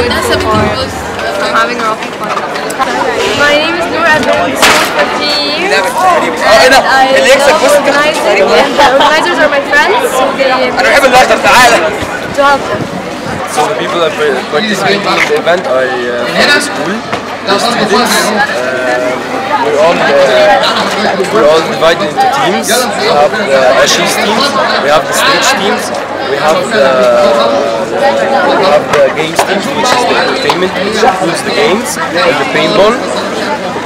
good support for having a rocky fun. My name is Noor, I've been in school years and I love organizing and the organizers. are my friends. So they I don't have a to help them. So the people that participate in the event are uh, from the school, the students, uh, we're all uh, we're all divided into teams. We have the Ashes teams, we have the stage teams, we have the have the games teams, which is the entertainment, which includes the games and the paintball.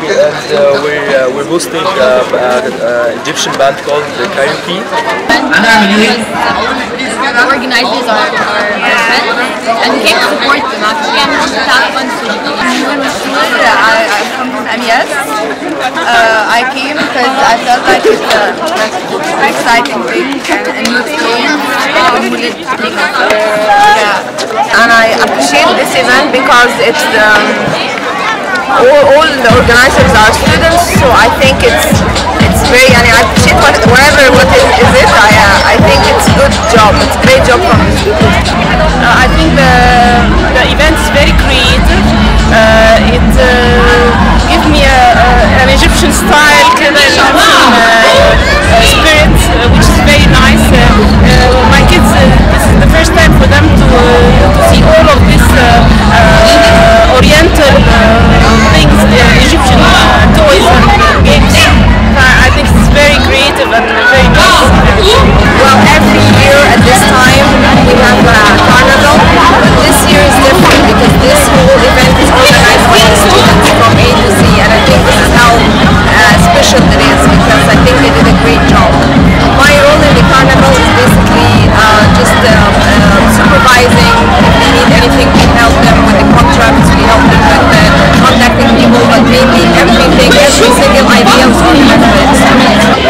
And uh, we're uh, we're hosting uh, uh, Egyptian band called the Cairokee. The organizers are, are my friends, and we came to support them actually. I'm just to have. I, I come from MES. Uh, I came because I felt like it's a, an exciting thing and a new experience. Um, we did, uh, yeah. And I appreciate this event because it's all, all the organizers are students, so I think it's it's very. I, mean, I appreciate what, whatever what is, is it. I uh, I think it's good job everything, every single idea was the.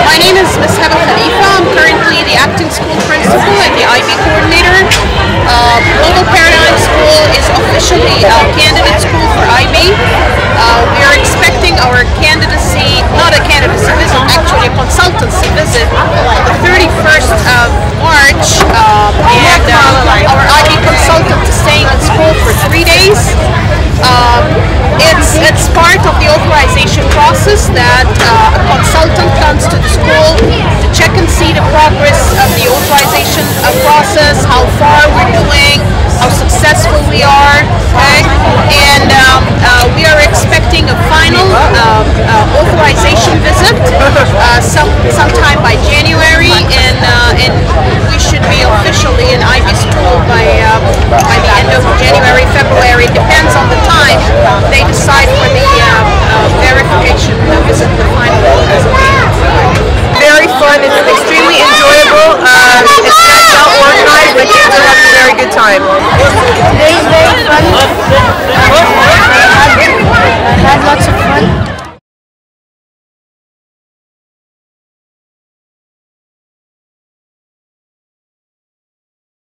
My name is. Consultant comes to the school to check and see the progress of the authorization process, how far we're doing, how successful we are, okay? And um, uh, we are expecting a final um, uh, authorization visit uh, some sometime by January, and uh, and we should be officially in IB school by uh, by the end of January, February. Depends on the time they decide for the uh, uh, verification uh, visit, the final authorization. very fun. It's extremely The kids are having a very good time.